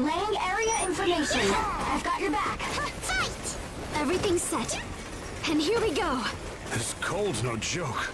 Relaying area information. I've got your back. Fight! Everything's set. And here we go. This cold's no joke.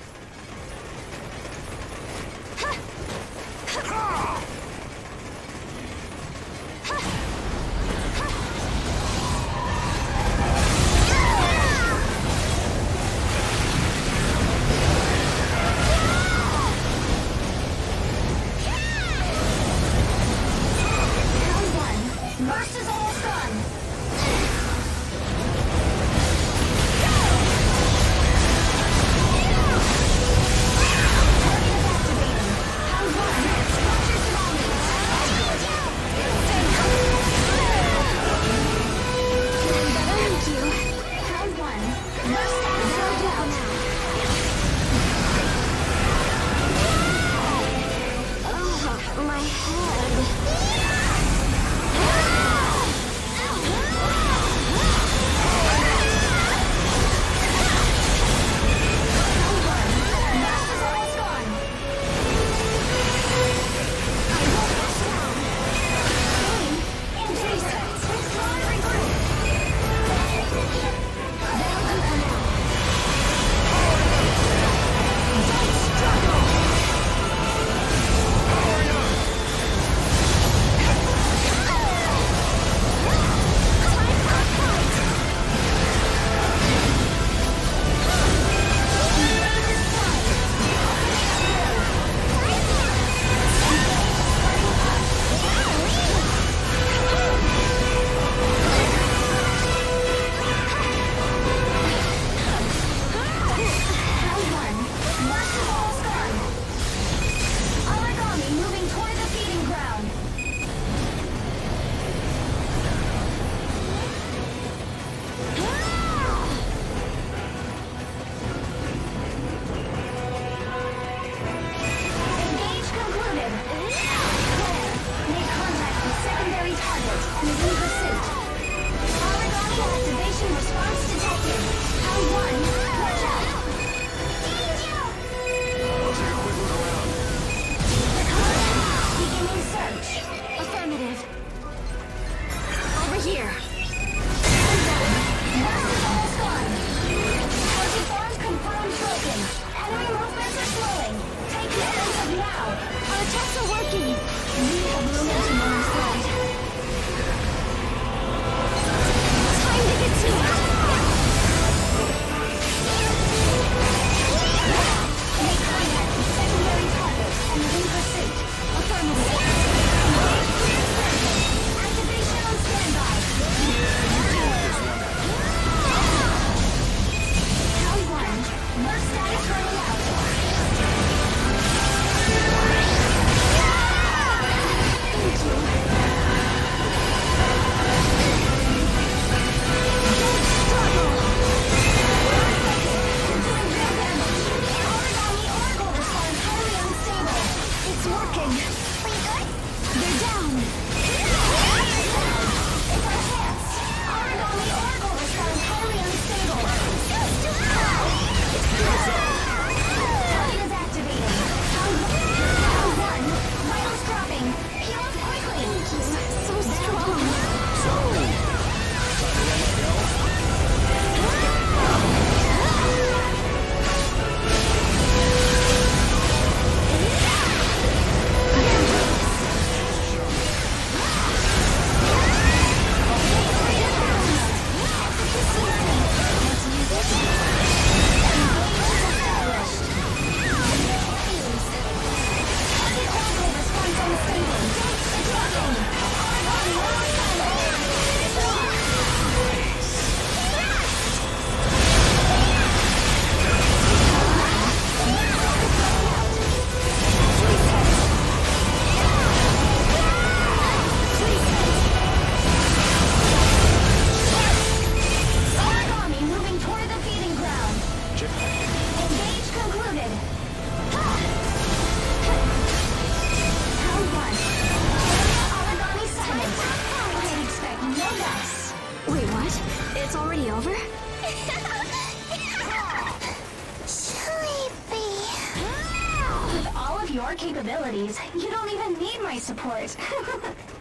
With your capabilities, you don't even need my support.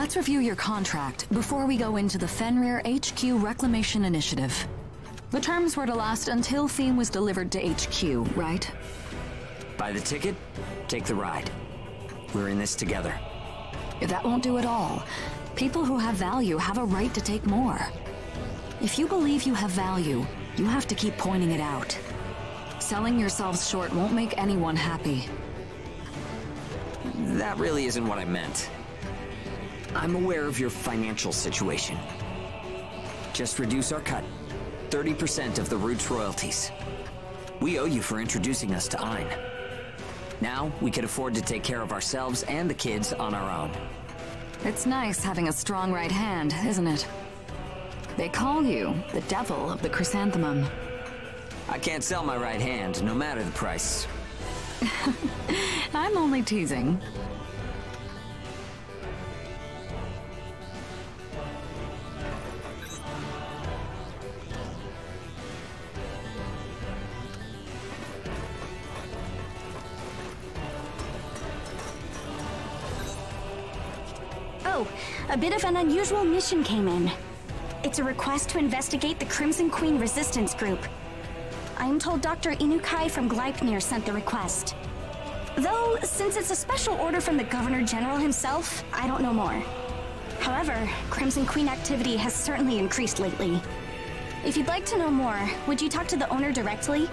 Let's review your contract before we go into the Fenrir HQ Reclamation Initiative. The terms were to last until Phim was delivered to HQ, right? Buy the ticket, take the ride. We're in this together. If that won't do it all. People who have value have a right to take more. If you believe you have value, you have to keep pointing it out. Selling yourselves short won't make anyone happy. That really isn't what I meant. I'm aware of your financial situation. Just reduce our cut. 30% of the Roots royalties. We owe you for introducing us to Ein. Now, we can afford to take care of ourselves and the kids on our own. It's nice having a strong right hand, isn't it? They call you the Devil of the Chrysanthemum. I can't sell my right hand, no matter the price. I'm only teasing. A bit of an unusual mission came in. It's a request to investigate the Crimson Queen resistance group. I'm told Dr. Inukai from Gleipnir sent the request. Though, since it's a special order from the Governor General himself, I don't know more. However, Crimson Queen activity has certainly increased lately. If you'd like to know more, would you talk to the owner directly?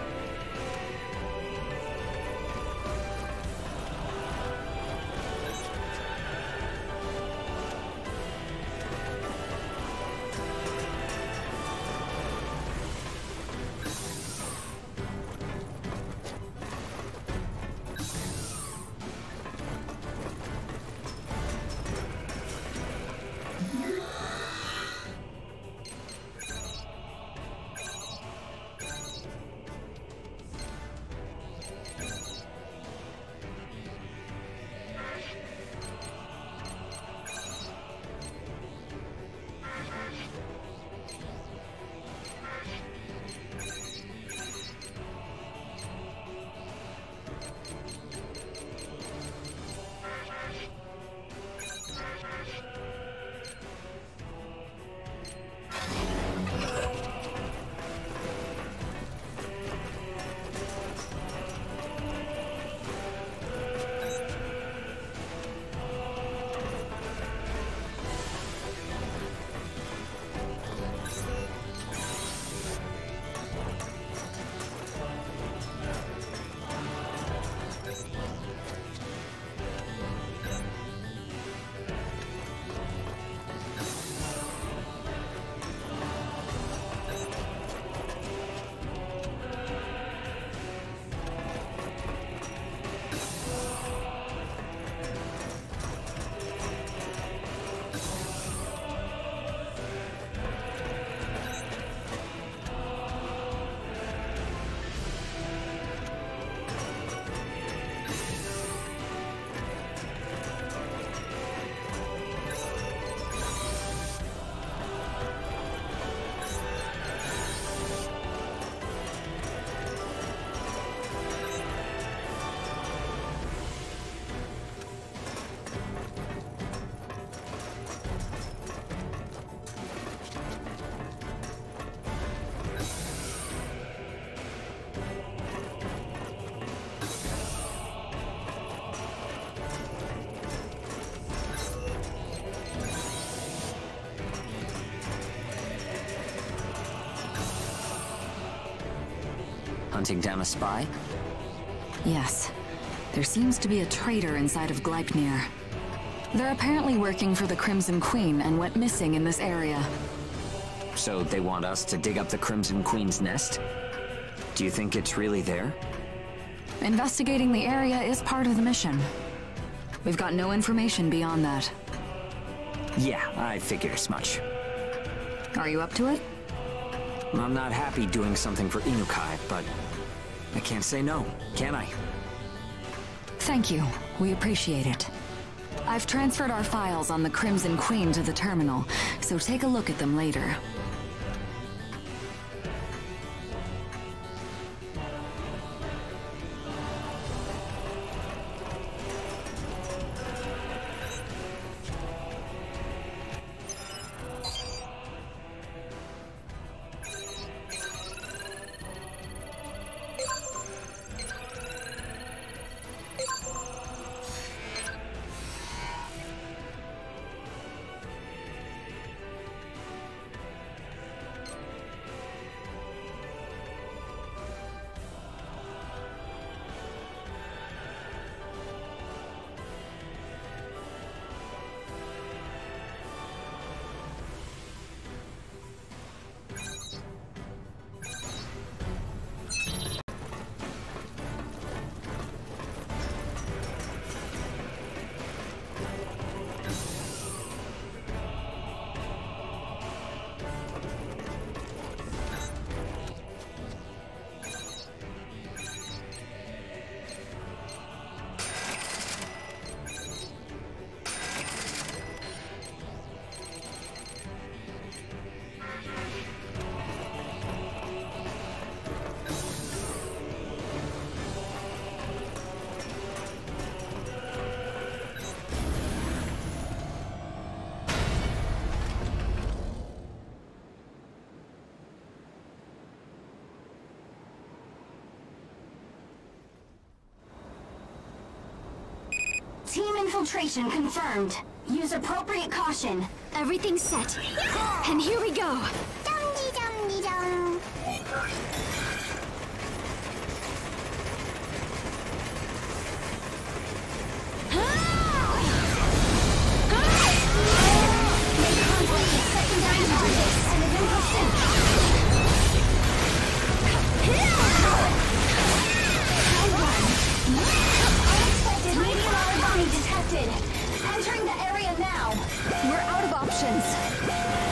Hunting down a spy? Yes. There seems to be a traitor inside of Gleipnir. They're apparently working for the Crimson Queen and went missing in this area. So they want us to dig up the Crimson Queen's nest? Do you think it's really there? Investigating the area is part of the mission. We've got no information beyond that. Yeah, I figured as much. Are you up to it? I'm not happy doing something for Inukai, but I can't say no, can I? Thank you. We appreciate it. I've transferred our files on the Crimson Queen to the terminal, so take a look at them later. Team infiltration confirmed. Use appropriate caution. Everything's set. And here we go. Entering the area now! We're out of options!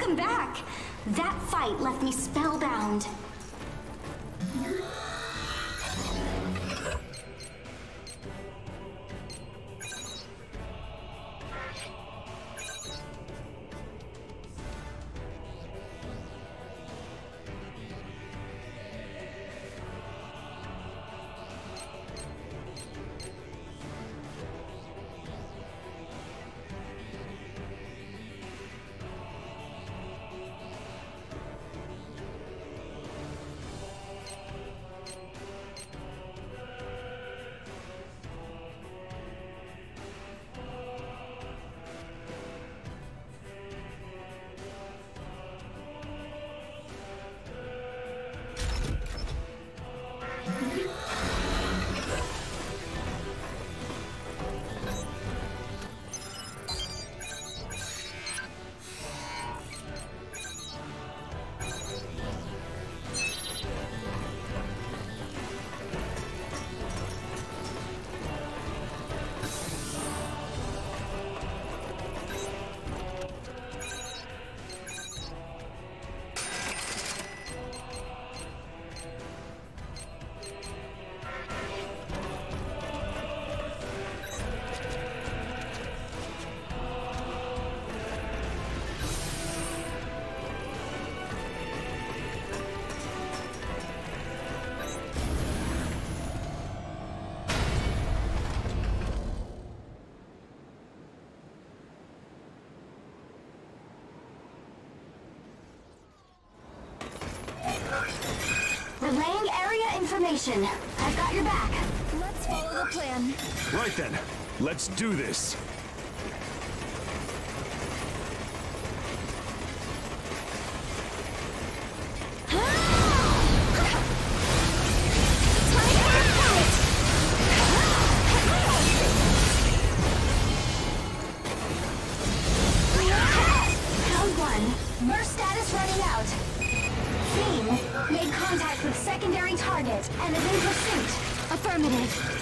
Welcome back. That fight left me spellbound. Information. I've got your back. Let's follow the plan. Right then, let's do this. Target in pursuit. Affirmative.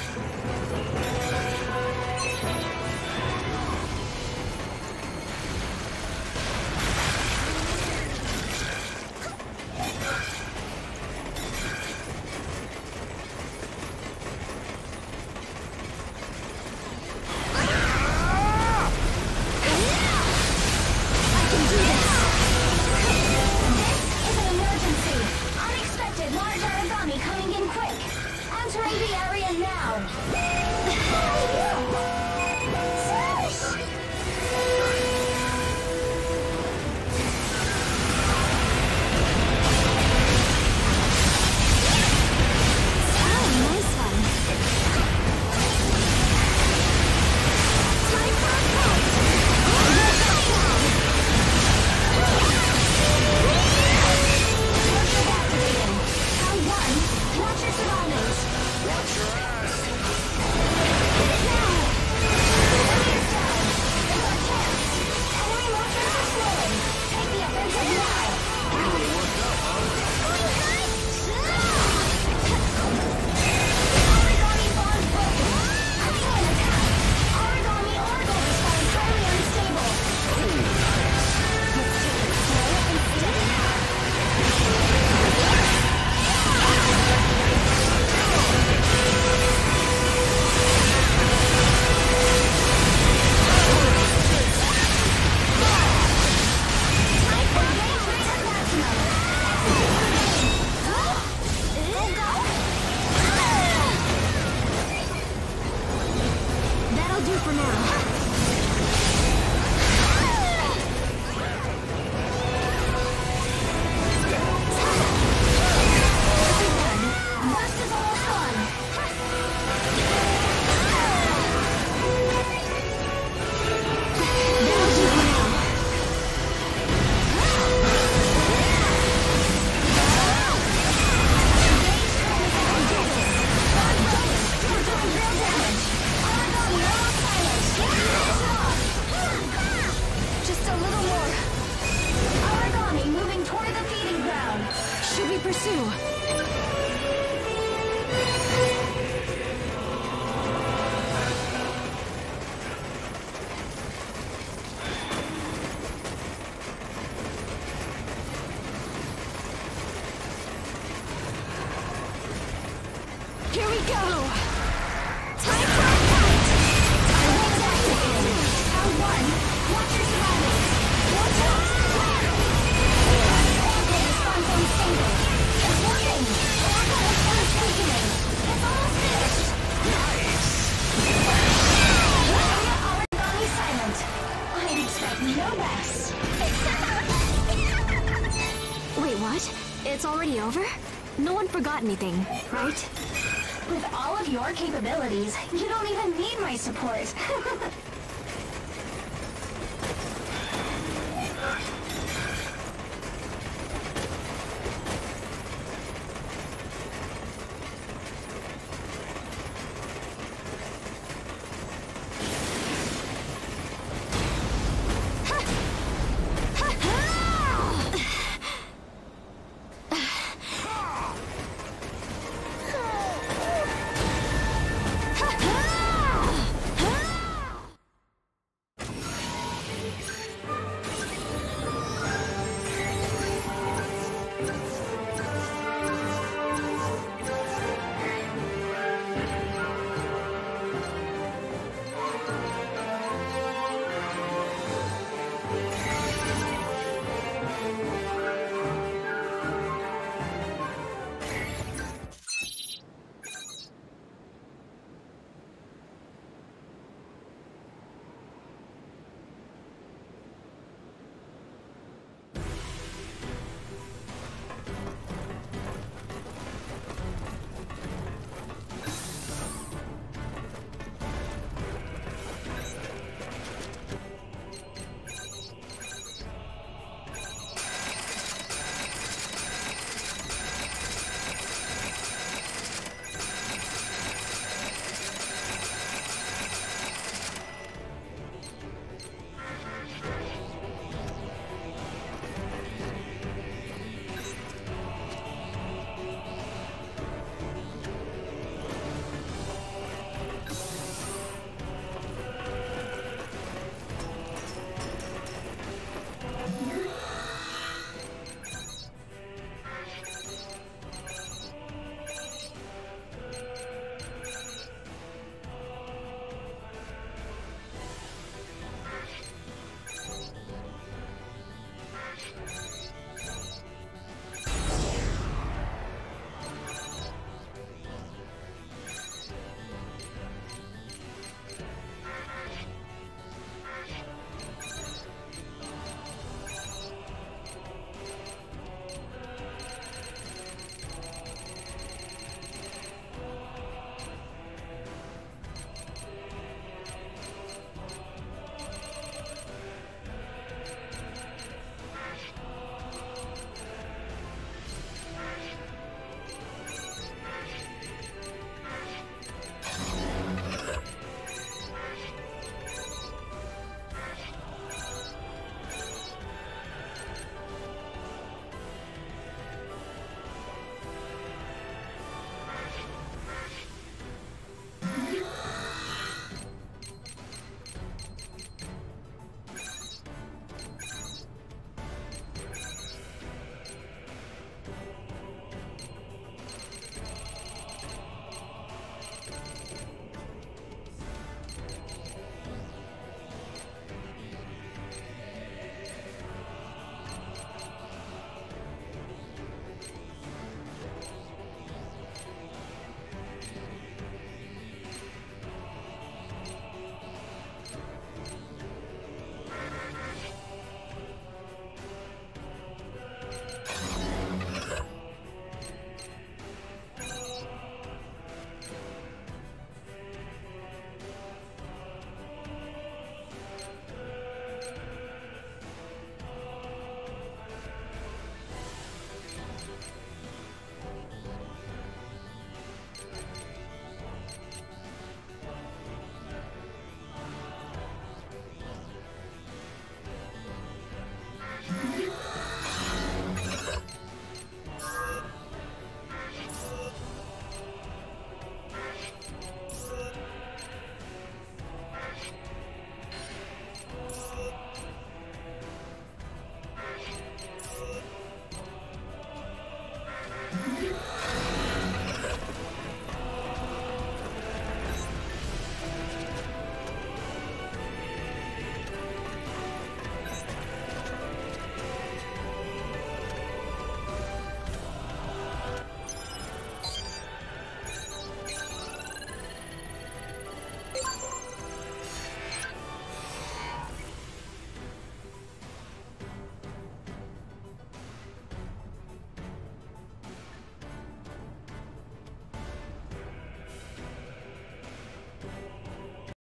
Support.